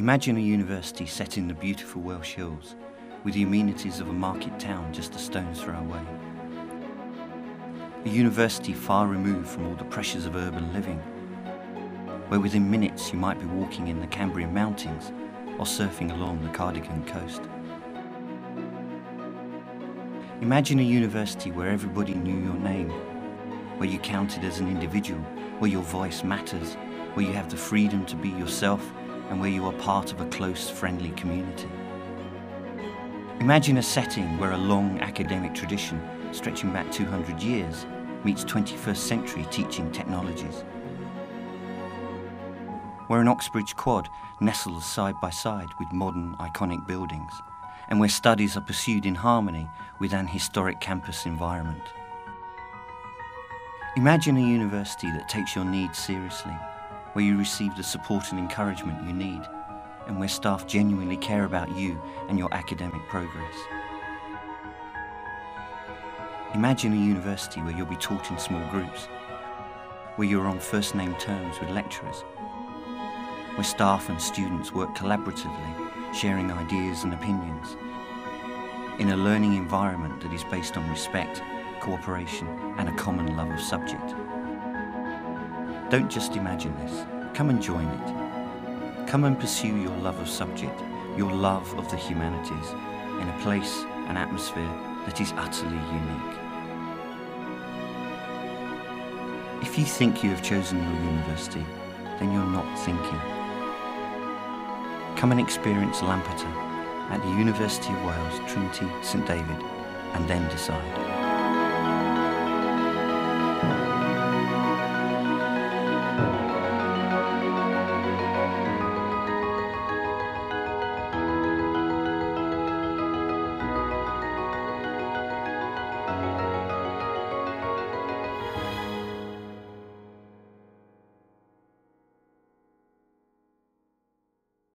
Imagine a university set in the beautiful Welsh hills, with the amenities of a market town just a stone's throw away. A university far removed from all the pressures of urban living, where within minutes you might be walking in the Cambrian Mountains or surfing along the Cardigan coast. Imagine a university where everybody knew your name, where you counted as an individual, where your voice matters, where you have the freedom to be yourself and where you are part of a close, friendly community. Imagine a setting where a long academic tradition, stretching back 200 years, meets 21st century teaching technologies. Where an Oxbridge quad nestles side by side with modern, iconic buildings, and where studies are pursued in harmony with an historic campus environment. Imagine a university that takes your needs seriously, where you receive the support and encouragement you need, and where staff genuinely care about you and your academic progress. Imagine a university where you'll be taught in small groups, where you're on first name terms with lecturers, where staff and students work collaboratively, sharing ideas and opinions, in a learning environment that is based on respect, cooperation and a common love of subject. Don't just imagine this. Come and join it. Come and pursue your love of subject, your love of the humanities, in a place, an atmosphere that is utterly unique. If you think you have chosen your university, then you're not thinking. Come and experience Lampeter at the University of Wales, Trinity, St David, and then decide.